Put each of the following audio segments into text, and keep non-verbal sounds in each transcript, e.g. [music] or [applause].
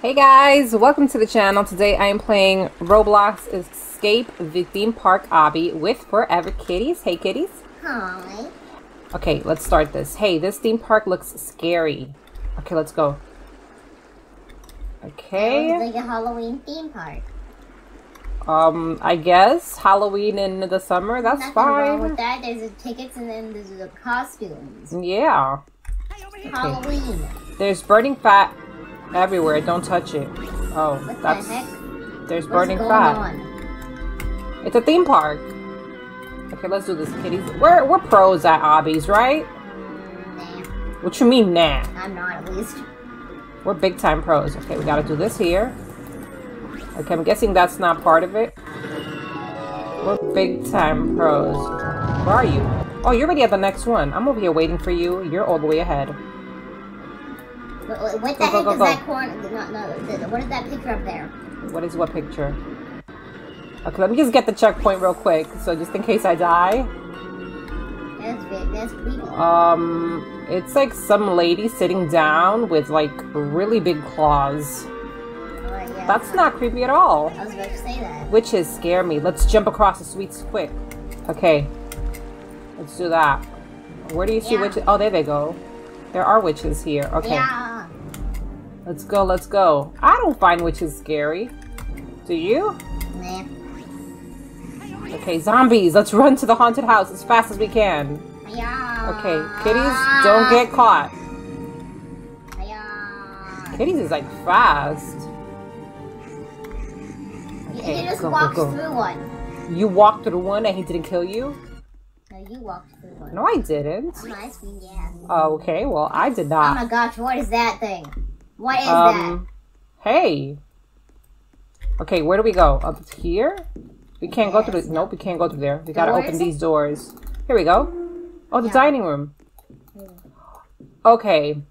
Hey guys, welcome to the channel. Today I am playing Roblox Escape the Theme Park Obby with Forever Kitties. Hey kitties. Hi. Okay, let's start this. Hey, this theme park looks scary. Okay, let's go. It's Okay. like a Halloween theme park. Um, I guess Halloween in the summer, that's Nothing wrong with that. There's the tickets and then there's the costumes. Yeah. Halloween. There's burning fat everywhere. Don't touch it. Oh, What that's the heck? there's What's burning fat. on? It's a theme park. Okay, let's do this, kitties. We're we're pros at obbies, right? Nah, What you mean, nah? I'm not at least. We're big time pros. Okay, we gotta do this here. Okay, I'm guessing that's not part of it. We're big time pros. Where are you? Oh, you're already at the next one. I'm over here waiting for you. You're all the way ahead. What, the Go, heck go, is go. that corner? No, no, what is that picture up there? What is what picture? Okay, let me just get the checkpoint real quick. So just in case I die. That's big. That's creepy. Um, it's like some lady sitting down with like really big claws. Alright, yeah. That's not creepy at all. I was about to say that. Witches scare me. Let's jump across the sweets quick. Okay. Let's do that. Where do you see Yeah. witches? Oh, there they go. There are witches here. Okay. Yeah. Let's go, let's go. I don't find witches scary. Do you? Nah. Okay, zombies. Let's run to the haunted house as fast as we can. Yeah. Okay, kitties, don't get caught. Yeah. Kitties is like fast. You, Okay, you just go, go, walked go. through one. You walked through one and he didn't kill you? No, you walked through one. No, I didn't. I'm yeah. Oh, okay, well, I did oh not. Oh my gosh, what is that thing? What is Um, hey. Okay, where do we go? Up here? We can't go through. Yes. Nope, we can't go through there. We gotta open these doors. Here we go. Oh, the Yeah. dining room. Okay,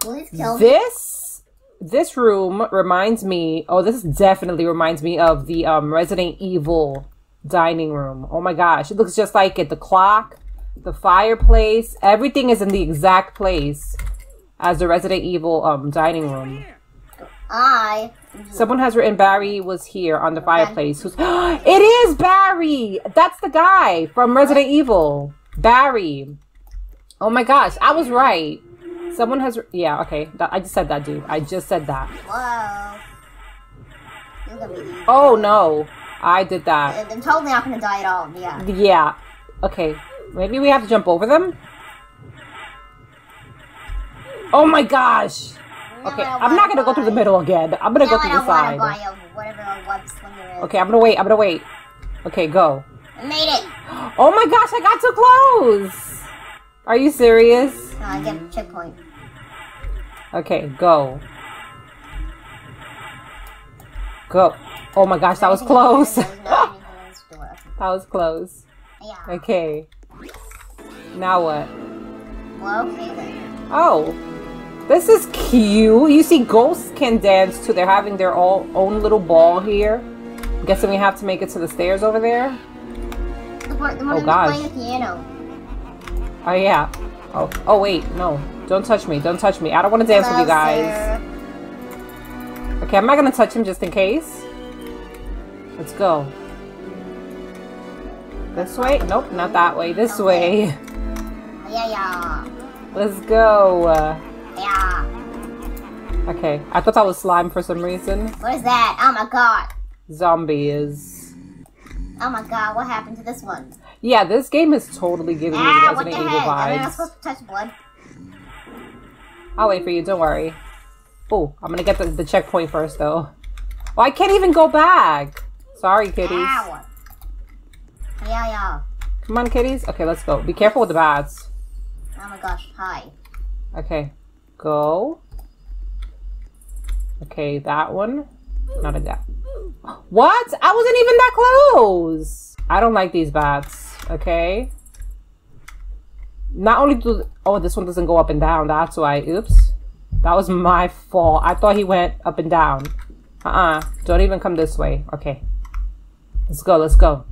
that? This this room reminds me. Oh, this definitely reminds me of the um, Resident Evil dining room. Oh my gosh, it looks just like it. The clock, the fireplace, everything is in the exact place as the Resident Evil um, dining room. I. Someone has written Barry was here on the fireplace. Who's [gasps] it is Barry. That's the guy from Resident Evil. Barry. Oh my gosh, I was right. Someone has yeah okay. I just said that, dude. I just said that. Whoa. You're gonna be. Oh no, I did that. I'm totally not gonna die at all. Yeah. Yeah. Okay, maybe we have to jump over them. Oh my gosh. Okay, I'm not gonna go through the middle again. I'm gonna go through the side. buy a whatever a web slinger is. Okay, I'm gonna wait. I'm gonna wait. Okay, go. I made it. Oh my gosh, I got too close! Are you serious? No, I get checkpoint. Okay, go. Go. Oh my gosh, that was close. That not anything in this door. [laughs] was close. Yeah. Okay. Now what? Well, okay then. Oh. This is cute. You see, ghosts can dance too. They're having their all own little ball here. I'm guessing we have to make it to the stairs over there. The one, the one Oh, gosh. playing the piano. Oh yeah. Oh, oh wait, no. Don't touch me. Don't touch me. I don't want to dance with you guys. sir. Okay, I'm not gonna touch him just in case. Let's go. This way? Nope, not that way. This way. Yeah, yeah. [laughs] Let's go. Yeah. okay, I thought that was slime for some reason. What is that? Oh my god. Zombies. Oh my god, what happened to this one? Yeah, this game is totally giving me Ah, what the Resident Evil heck? Am I not vibes. supposed to touch blood? I'll wait for you. Don't worry. Oh, I'm gonna get the, the checkpoint first, though. Oh, I can't even go back. Sorry, kitties. Ow. Yeah, yeah. Come on, kitties. Okay, let's go. Be careful with the bats. Oh my gosh, hi. Okay, go. Okay, that one. Not a that. What? I wasn't even that close. I don't like these bats. Okay. Not only do oh this one doesn't go up and down. That's why. Oops. That was my fault. I thought he went up and down. Uh uh. Don't even come this way. Okay. Let's go. Let's go.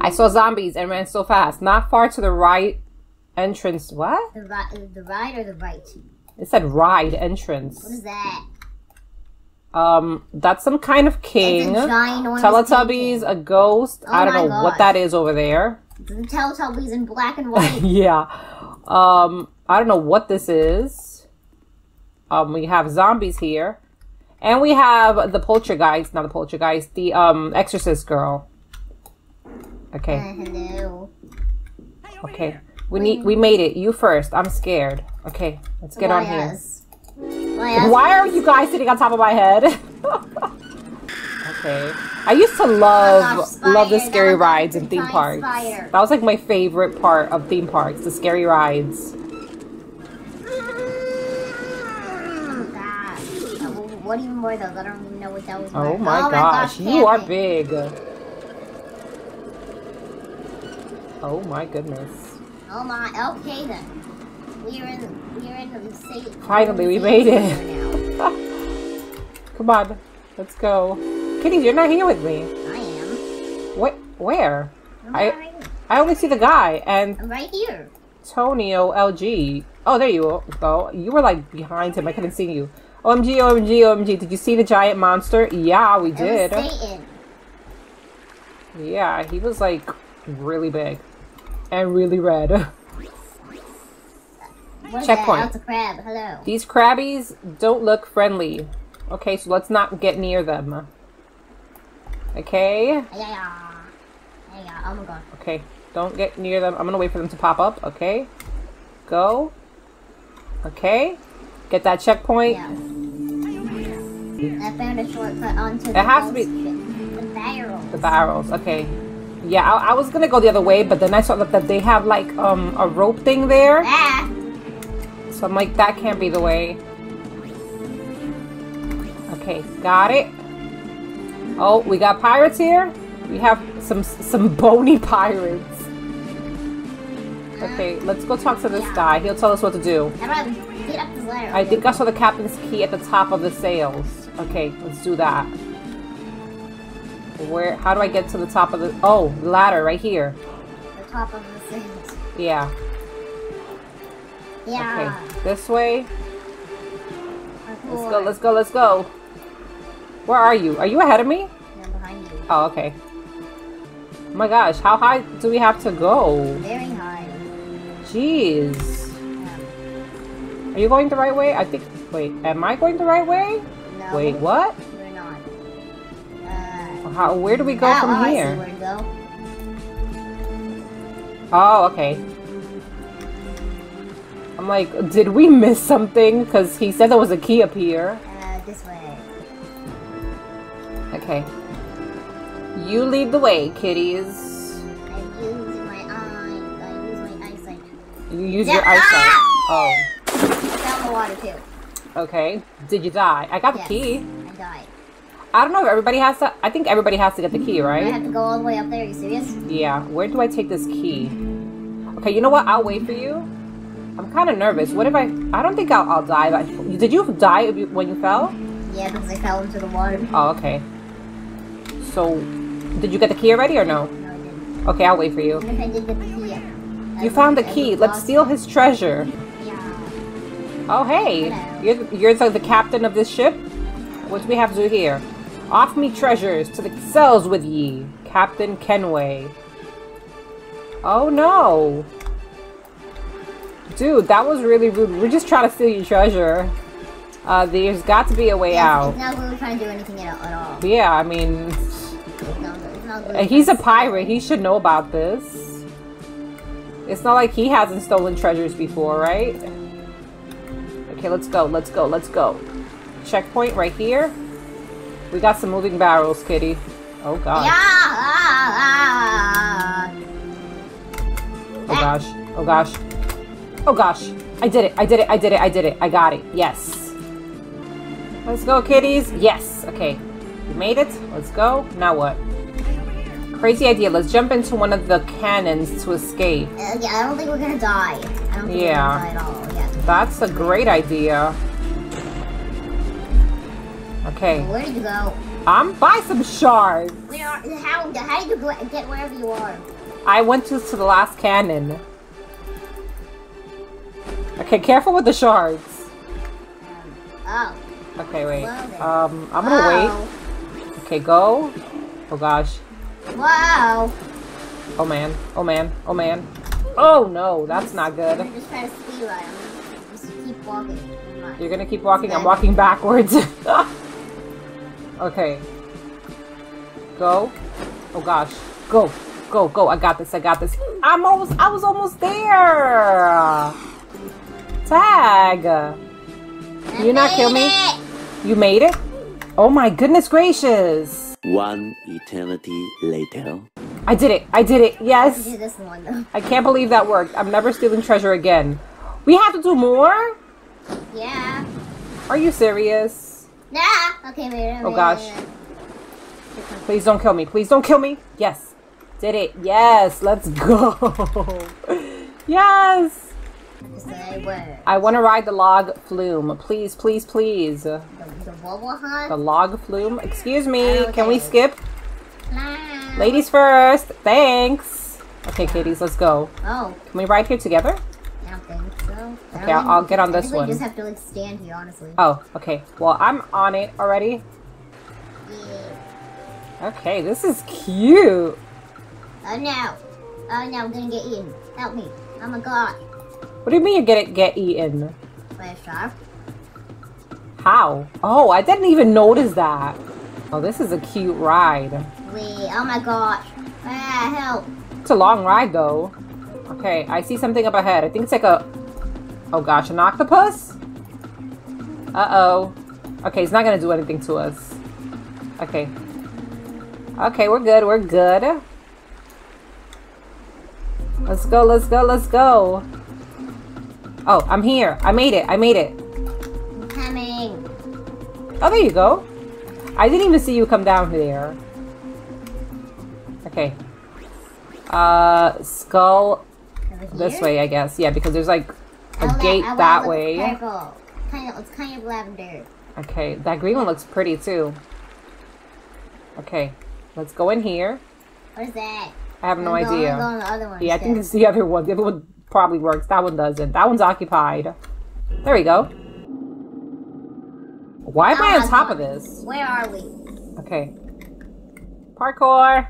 I saw zombies and ran so fast. Not far to the right entrance. What? The right, the right or the right? It said ride entrance. What is that? Um, that's some kind of king. It's a ginormous Teletubbies, a ghost. Oh I don't my know what that is over there. The Teletubbies in black and [laughs] white. yeah. Um, I don't know what this is. Um, we have zombies here. And we have the poltergeist, not the poltergeist, the um exorcist girl. Okay, Uh, hello. okay. We need we made it. You first. I'm scared. Okay, let's get on here. Why? Why are you guys sitting on top of my head? [laughs] okay. I used to love Oh gosh, love the scary rides in theme parks. spider. That was like my favorite part of theme parks, the scary rides. Oh, what even were those? I don't even know what those were. Oh, oh my gosh, you are big. Oh my goodness. Oh my. Okay then. We're in. We're in the safe. Finally, we made it. [laughs] Come on, let's go. Kitties, you're not here with me. I am. What? Where? I'm I- right, I only see the guy and I'm right here. Tonio LG. Oh, there you go. You were like behind him. I couldn't see you. OMG, OMG, OMG. Did you see the giant monster? Yeah, we did. Yeah, he was like really big and really red. [laughs] Checkpoint. Crab. Hello. These crabbies don't look friendly. Okay, so let's not get near them. Okay? Yeah, yeah. Oh my god. Okay, don't get near them. I'm gonna wait for them to pop up. Okay? Go. Okay. Get that checkpoint. Yeah. I found a shortcut onto It the has to be- the barrel. The barrels. Okay. Yeah, I, I was gonna go the other way, but then I saw that, that they have like um a rope thing there. Ah! So I'm like, that can't be the way. Okay, got it. Oh, we got pirates here. We have some some bony [laughs] pirates. Okay, let's go talk to this guy. He'll tell us what to do. How about get up this ladder? I think I saw the captain's key at the top of the sails. Okay, let's do that. Where? How do I get to the top of the? Oh, ladder right here. The top of the sails. Yeah. Yeah. Okay, this way. Let's go. Let's go. Let's go. Where are you? Are you ahead of me? I'm behind you. Oh, okay. Oh my gosh, how high do we have to go? Very high. Jeez. Um, Are you going the right way? I think. Wait, am I going the right way? no. Wait, what? How? Where do we go oh, from oh, I see here? where to go. Oh, okay. I'm like, did we miss something? Because he said there was a key up here. Uh, this way. Okay. You lead the way, kitties. I use my eye. I use my eyesight. You use Yeah, your eyesight. ah! Oh, the water too. okay. Did you die? I got the key. I died. I don't know if everybody has to. I think everybody has to get the key, mm-hmm. right? I have to go all the way up there? Are you serious? Yeah. Where do I take this key? Okay, you know what? I'll wait for you. I'm kind of nervous. What if I? I don't think I'll, I'll die. But did you die if you- when you fell? Yeah, because I fell into the water. Oh, okay. So, did you get the key already or no? No, I didn't. Okay, I'll wait for you. I did get the key. I You found the key. Let's lost steal his treasure. Yeah. Oh, hey. Hello. You're, you're the, the captain of this ship? What do we have to do here? Off me treasures to the cells with ye, Captain Kenway. Oh, no. Dude, that was really rude. We're just trying to steal your treasure. Uh, there's got to be a way Yeah, out. It's not really trying to do anything at, at all. Yeah, I mean, No, it's not uh, he's a pirate. He should know about this. It's not like he hasn't stolen treasures before, right? Okay, let's go. Let's go. Let's go. Checkpoint right here. We got some moving barrels, kitty. Oh god. Yeah. Ah, ah, Oh gosh. Oh gosh. Oh gosh. I did it. I did it. I did it. I did it. I got it. Yes. Let's go, kitties. Yes. Okay. We made it. Let's go. Now what? Crazy idea. Let's jump into one of the cannons to escape. Uh, yeah, I don't think we're gonna die. I don't think Yeah. we're gonna die at all. Yeah. That's a great idea. Okay. Where did you go? I'm by some shards. Where are? How? How did you go- get wherever you are? I went to, to the last cannon. Okay, careful with the shards. Um, oh. Okay, wait. Um, I'm gonna wait. Okay, go. Oh gosh. Wow. Oh man. Oh man. Oh man. Oh no, that's not good. I'm just trying to speed run. I'm just keep walking. You're gonna keep walking. I'm walking backwards. [laughs] okay. Go. Oh gosh. Go. Go. Go. I got this. I got this. I'm almost. I was almost there. Tag. I You not kill me? it! You made it. Oh my goodness gracious. One eternity later. I did it. I did it. Yes. do this one though. I can't believe that worked. I'm never stealing treasure again. We have to do more? Yeah. Are you serious? Nah. Okay, wait. wait, Oh, gosh. wait. Please don't kill me. Please don't kill me. Yes. Did it. Yes. Let's [laughs] go. yes. Just say word. I want to ride the log flume. Please, please, please. The The, the log flume. Excuse me. Oh, Can we skip? Nah. Ladies first. Thanks. Okay, kitties, let's go. Oh, Can we ride here together? I don't think so. I Okay, I'll- I'll get on this one. just have to like stand here, honestly. Oh, okay. Well, I'm on it already. Yeah. Okay, this is cute. Oh no. Oh no, I'm gonna get eaten. Help me. Oh my god. What do you mean you get it get eaten? By a shark? How? Oh, I didn't even notice that. Oh, this is a cute ride. Wait, oh my gosh. Ah, help. It's a long ride though. Okay, I see something up ahead. I think it's like a Oh gosh, an octopus? Uh-oh. Okay, it's not gonna do anything to us. Okay. Okay, we're good, we're good. Let's go, let's go, let's go. Oh, I'm here. I made it. I made it. I'm coming. Oh, there you go. I didn't even see you come down there. Okay. Uh, skull this here? way, I guess. Yeah, because there's like I a want- gate I that way. Purple. Kind of, it's kind of lavender. Okay, that green one looks pretty too. Okay, let's go in here. What is that? I have no I'm going- I'm idea. going the other one Yeah, I think it's the other one. The other one probably works. That one doesn't. That one's occupied. There we go. Why am I on ah, top God. of this? Where are we? Okay. Parkour.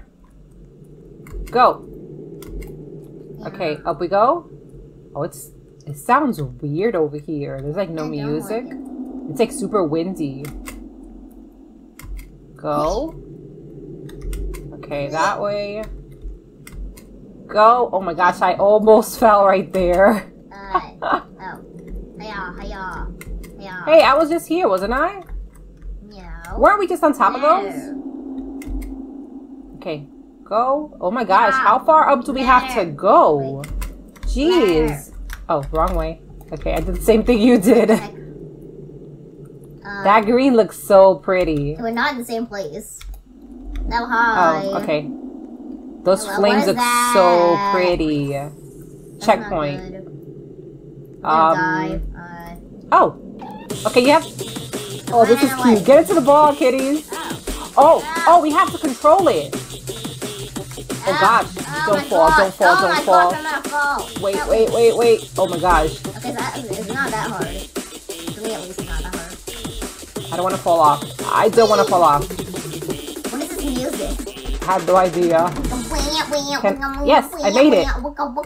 Go. Okay, up we go. Oh, it's it sounds weird over here. There's like no don't like music. it. It's like super windy. Go. Okay, that way. Go. Oh my gosh, I almost [laughs] fell right there. Uh, [laughs] oh. Hiya, hiya. Hiya. Hey, I was just here, wasn't I? No. Weren't we just on top of those? Okay, go. Oh my gosh, Yeah. how far up do we have to go? Jeez. Oh, wrong way. Okay, I did the same thing you did. Uh, [laughs] That green looks so pretty. We're not in the same place. No, hi. Oh, okay. Those Hello, flames look that? so pretty. That's Checkpoint. Um. Uh, Oh. Okay, you have. Oh, this is cute. Get into the ball, kitties. Oh, oh, we have to control it. Oh gosh! oh Don't fall! gosh. Don't fall! Oh Don't fall! Gosh, I'm gonna fall. Wait, Help wait, wait, wait! Oh my gosh! Okay, that it's not that hard. For me, at least, it's not that hard. I don't want to fall off. I don't want to fall off. What is this music? I have no idea. Can, yes, I made it.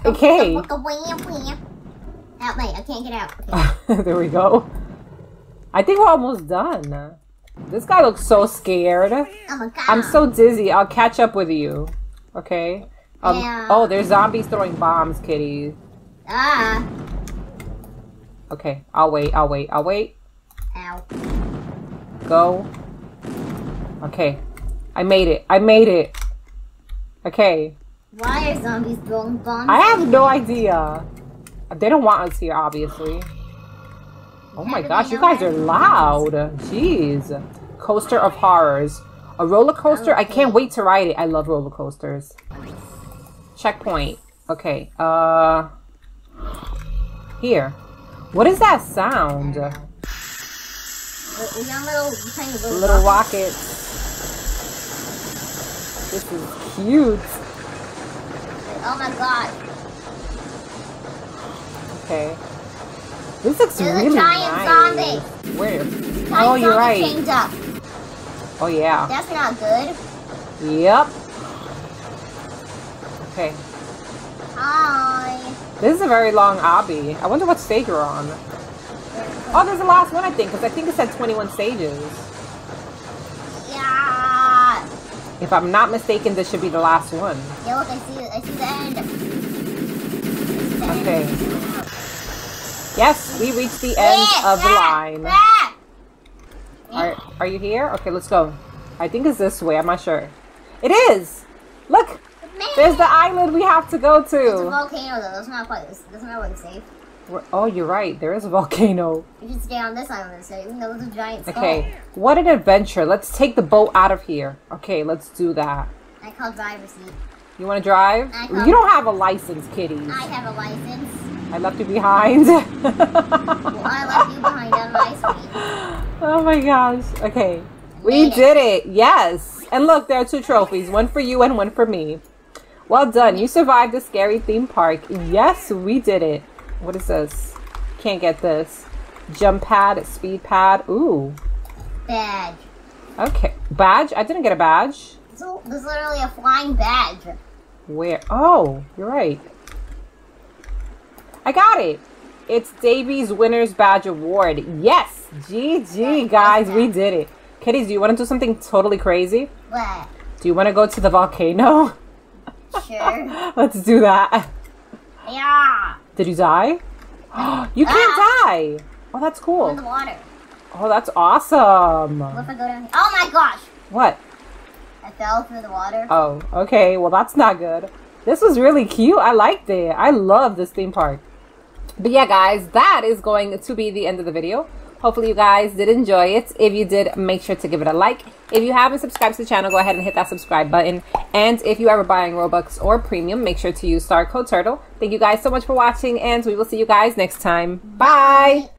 Okay. Help me, I can't get out. [laughs] Okay. there we go. I think we're almost done. This guy looks so scared. Oh. I'm so dizzy. I'll catch up with you. Okay. Um. Yeah. Oh, there's zombies throwing bombs, kitty. Ah. Okay. I'll wait. I'll wait. I'll wait. Ow. Go. Okay. I made it. I made it. Okay. Why are zombies throwing bombs? I have no idea. They don't want us here, obviously. Oh my gosh, you guys are loud. Jeez. Coaster of Horrors. A roller coaster? I can't wait to ride it. I love roller coasters. Checkpoint. Okay. Uh. Here. What is that sound? Li- little tiny little, Little rockets. rockets. This is cute. Oh my god. Okay. This looks There's a really giant nice. Where? Giant oh, you're zombie right. Oh yeah. That's not good. Yep. Okay. Hi. This is a very long obby. I wonder what stage we're on. Oh, there's the last one, I think, because I think it said 21 stages. Yeah. If I'm not mistaken, this should be the last one. Yeah, look, I see. I see the end. I see end. Okay. Yes, we reached the end of the line. Are, are you here? Okay, let's go. I think it's this way. I'm not sure. It is! Look! Man. There's the island we have to go to. It's a volcano, though. That's not quite. That's not really safe. We're- oh, you're right. There is a [laughs] volcano. You should stay on this island instead, even though it's a giant skull. Okay, what an adventure. Let's take the boat out of here. Okay, let's do that. I call driver's seat. You want to drive? I You don't have a license, kitty. I have a license. I left you behind. Well, I left you behind on my [laughs] screen. oh my gosh. Okay. We did it. Yes. And look, there are two trophies. One for you and one for me. Well done. You survived the scary theme park. Yes, we did it. What is this? Can't get this. Jump pad, speed pad. Ooh. Badge. Okay. Badge? I didn't get a badge. There's literally a flying badge. Where? Oh, you're right. I got it. It's Davies Winners Badge Award. Yes! GG, guys. We did it. Kitties, do you want to do something totally crazy? What? Do you want to go to the volcano? Sure. [laughs] Let's do that. yeah. Did you die? [gasps] you can't Ah. die. Oh, that's cool. In the water. Oh, that's awesome. What if I go down here? Oh my gosh! What? I fell through the water. Oh, okay. Well, that's not good. This was really cute. I liked it. I love this theme park. But yeah, guys, that is going to be the end of the video. Hopefully you guys did enjoy it. If you did, make sure to give it a like. If you haven't subscribed to the channel, go ahead and hit that subscribe button. And if you are buying Robux or Premium, make sure to use star code TURTLE. Thank you guys so much for watching, and we will see you guys next time. Bye!